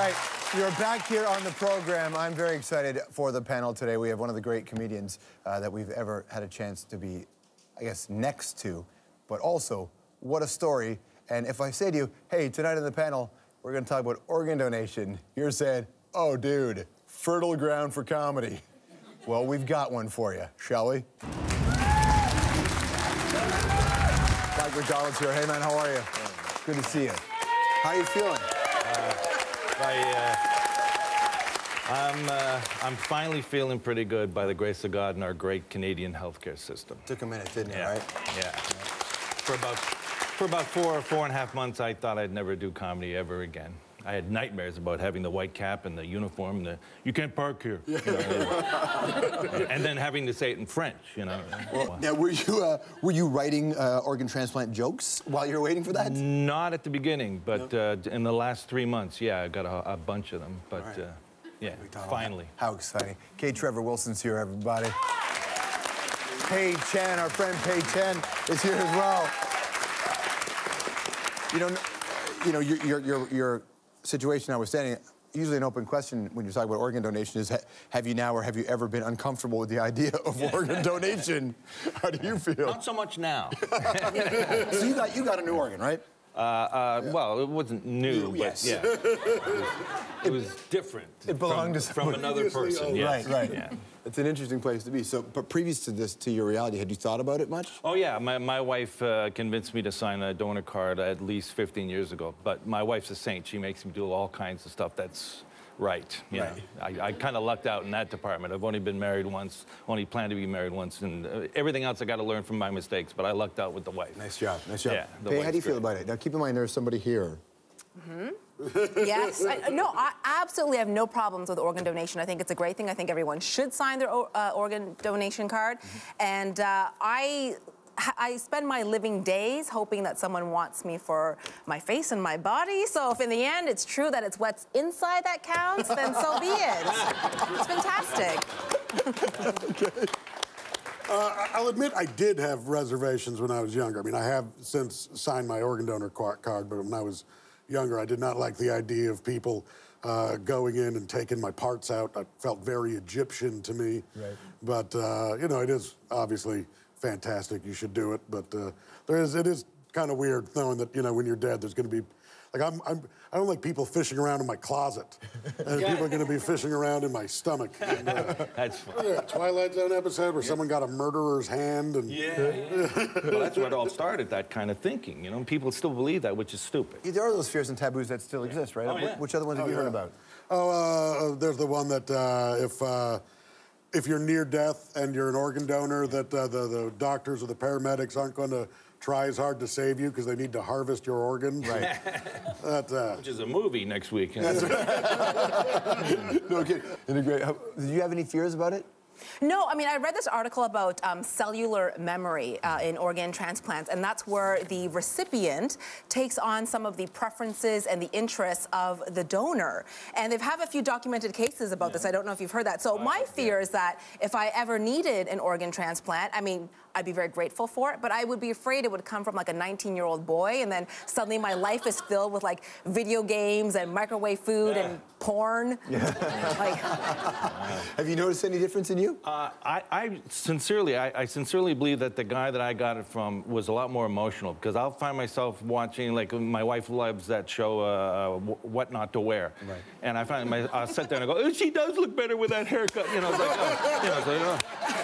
Right, you're back here on the program. I'm very excited for the panel today. We have one of the great comedians uh, that we've ever had a chance to be, I guess, next to, but also, what a story. And if I say to you, hey, tonight on the panel, we're going to talk about organ donation, you're saying, oh, dude, fertile ground for comedy. Well, we've got one for you, shall we? Mike MacDonald's here. Hey, man, how are you? Good to see you. How are you feeling? I, uh, I'm, uh, I'm finally feeling pretty good by the grace of God and our great Canadian healthcare system. Took a minute, didn't Yeah, it, right? yeah. For about, for about four, four and a half months, I thought I'd never do comedy ever again. I had nightmares about having the white cap and the uniform, and the, you can't park here. you know. and then having to say it in French, you know. Now, were you uh, were you writing uh, organ transplant jokes while you were waiting for that? Not at the beginning, but uh, in the last three months, yeah, I got a, a bunch of them. But right. uh, yeah, finally. How exciting. K. Trevor Wilson's here, everybody. Pay Chen, our friend Pay Chen, is here as well. You know, you know, your, your, your, your situation I was standing, usually an open question when you talk about organ donation is, ha- have you now or have you ever been uncomfortable with the idea of organ donation? How do you feel? Not so much now. So you got, you got a new organ, right? Uh, uh, Well, it wasn't new, but Yes. yeah. It was, it was different. It belonged from, to from someone another person. yes. Right, right. Yeah. It's an interesting place to be. So, but previous to this, to your reality, had you thought about it much? Oh yeah, my, my wife uh, convinced me to sign a donor card at least 15 years ago. But my wife's a saint. She makes me do all kinds of stuff that's right. You Right. know, I, I kind of lucked out in that department. I've only been married once, only planned to be married once, and uh, everything else I got to learn from my mistakes. But I lucked out with the wife. Nice job, nice job. Yeah, Hey, how do you wife's feel about it? Now, keep in mind, there's somebody here. Yes. I, no, I absolutely have no problems with organ donation. I think it's a great thing. I think everyone should sign their uh, organ donation card. And uh, I. I spend my living days hoping that someone wants me for my face and my body. So if in the end it's true that it's what's inside that counts, then so be it. It's fantastic. Uh, I'll admit I did have reservations when I was younger. I mean, I have since signed my organ donor card, but when I was younger, I did not like the idea of people uh, going in and taking my parts out. I felt very Egyptian to me. Right. But uh, you know, it is obviously fantastic. You should do it. But uh, there is, it is kind of weird knowing that you know when you're dead, there's going to be. Like I'm, I'm, I don't like people fishing around in my closet, and people are going to be fishing around in my stomach. And, uh, That's fun. yeah, Twilight Zone episode where someone got a murderer's hand and Yeah, yeah. well, that's where it all started, that kind of thinking. You know, people still believe that, which is stupid. Yeah, There are those fears and taboos that still exist, right? Oh, yeah. Which other ones have you heard about? Oh, uh, there's the one that uh, if uh, if you're near death and you're an organ donor, that uh, the the doctors or the paramedics aren't going to try as hard to save you because they need to harvest your organs. Right. That, uh, Which is a movie next week. no, okay. In a great, do you have any fears about it? No, I mean, I read this article about um, cellular memory uh, in organ transplants, and that's where the recipient takes on some of the preferences and the interests of the donor. And they've have a few documented cases about this. I don't know if you've heard that. So my fear is that if I ever needed an organ transplant, I mean, I'd be very grateful for it, but I would be afraid it would come from like a 19-year-old boy, and then suddenly my life is filled with like video games and microwave food and porn. like, Have you noticed any difference in you? Uh, I, I sincerely, I, I sincerely believe that the guy that I got it from was a lot more emotional because I'll find myself watching, like my wife loves that show, uh, Wh- What Not to Wear, Right. and I find my, I'll sit there and I go, oh, she does look better with that haircut, you know. It's like, oh, you know, so, you know,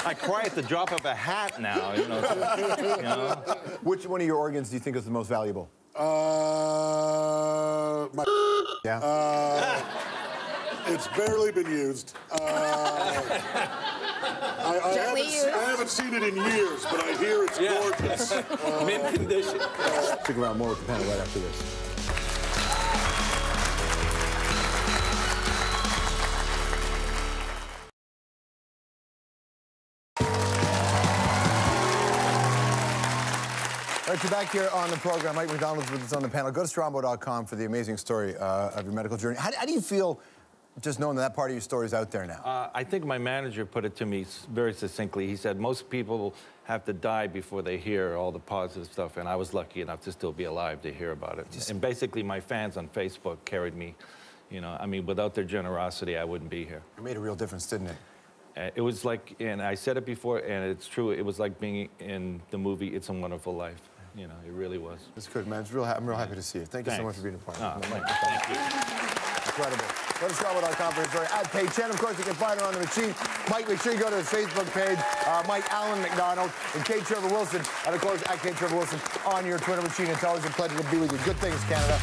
I cry at the drop of a hat now, you know. so, you know. Which one of your organs do you think is the most valuable? uh, my, Yeah. it's barely been used. Uh, I, I, haven't. I haven't seen it in years, but I hear it's Yeah. gorgeous. Mint condition. Stick around more with the panel right after this. All right, you're back here on the program. Mike MacDonald's with us on the panel. Go to strombo.com for the amazing story uh, of your medical journey. How, how do you feel just knowing that that part of your story is out there now? Uh, I think my manager put it to me very succinctly. He said most people have to die before they hear all the positive stuff, and I was lucky enough to still be alive to hear about it. And basically, my fans on Facebook carried me, You know, I mean, without their generosity, I wouldn't be here. It made a real difference, didn't it? Uh, It was like, and I said it before, and it's true. It was like being in the movie "It's a Wonderful Life." You know, it really was. It's good, man. It's real, I'm real happy to see you. Thank you so much for being a part Oh, of it. you. Thank you. Incredible. Let us know with our conference story at Pay Chen. Of course, you can find her on the machine. Mike, make sure you go to his Facebook page, uh, Mike Allen MacDonald, and K. Trevor Wilson. And of course, at K. Trevor Wilson on your Twitter machine. It's always a pleasure to be with you. Good things, Canada.